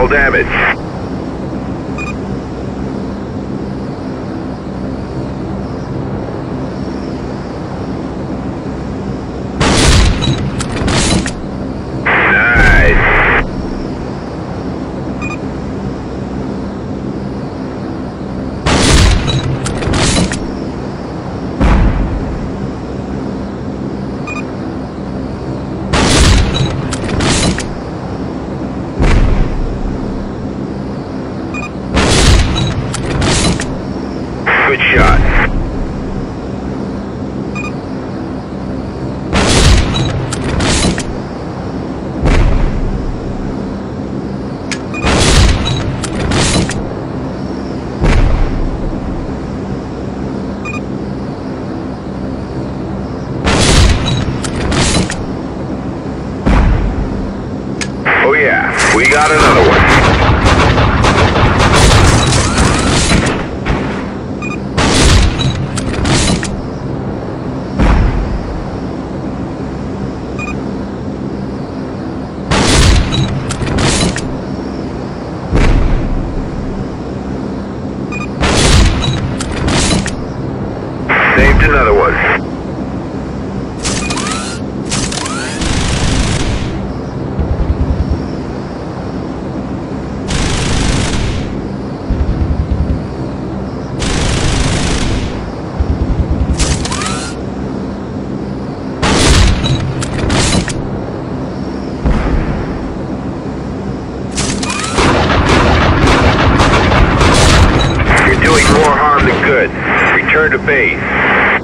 collateral damage. Good shot. Oh yeah, we got another one. Saved another one. return to base.